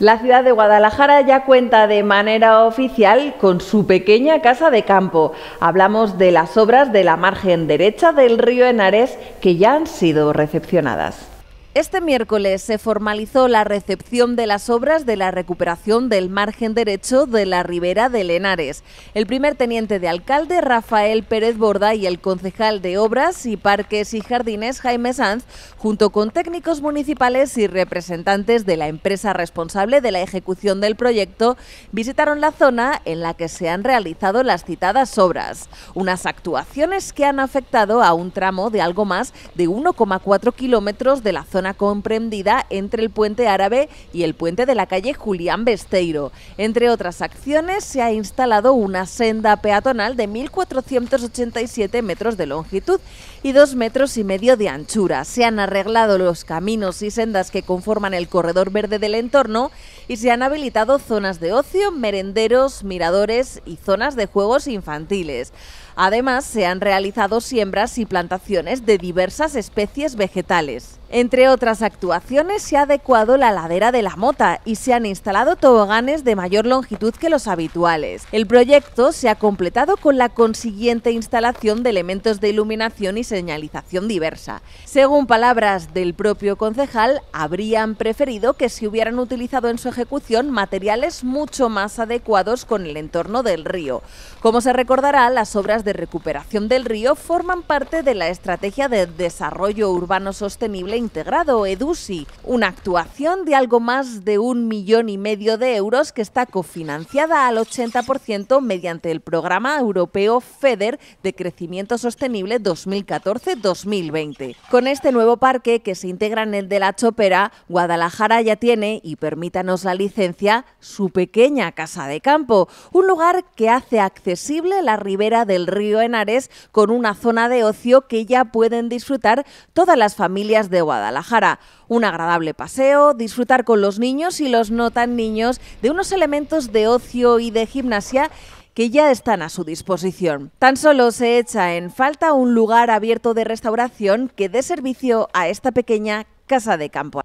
La ciudad de Guadalajara ya cuenta de manera oficial con su pequeña casa de campo. Hablamos de las obras de la margen derecha del río Henares que ya han sido recepcionadas. Este miércoles se formalizó la recepción de las obras de la recuperación del margen derecho de la ribera de Lenares. El primer teniente de alcalde, Rafael Pérez Borda, y el concejal de Obras y Parques y Jardines, Jaime Sanz, junto con técnicos municipales y representantes de la empresa responsable de la ejecución del proyecto, visitaron la zona en la que se han realizado las citadas obras. Unas actuaciones que han afectado a un tramo de algo más de 1,4 kilómetros de la zona comprendida entre el puente árabe y el puente de la calle Julián Besteiro. Entre otras acciones, se ha instalado una senda peatonal de 1.487 metros de longitud y 2 metros y medio de anchura. Se han arreglado los caminos y sendas que conforman el corredor verde del entorno y se han habilitado zonas de ocio, merenderos, miradores y zonas de juegos infantiles. Además, se han realizado siembras y plantaciones de diversas especies vegetales. Entre otras actuaciones, se ha adecuado la ladera de la Mota y se han instalado toboganes de mayor longitud que los habituales. El proyecto se ha completado con la consiguiente instalación de elementos de iluminación y señalización diversa. Según palabras del propio concejal, habrían preferido que se hubieran utilizado en su ejecución materiales mucho más adecuados con el entorno del río. Como se recordará, las obras de recuperación del río forman parte de la Estrategia de Desarrollo Urbano Sostenible integrado, EDUSI, una actuación de algo más de un millón y medio de euros que está cofinanciada al 80% mediante el programa europeo FEDER de Crecimiento Sostenible 2014-2020. Con este nuevo parque que se integra en el de la Chopera, Guadalajara ya tiene, y permítanos la licencia, su pequeña casa de campo, un lugar que hace accesible la ribera del río Henares con una zona de ocio que ya pueden disfrutar todas las familias de Guadalajara. Un agradable paseo, disfrutar con los niños y los no tan niños de unos elementos de ocio y de gimnasia que ya están a su disposición. Tan solo se echa en falta un lugar abierto de restauración que dé servicio a esta pequeña casa de campo.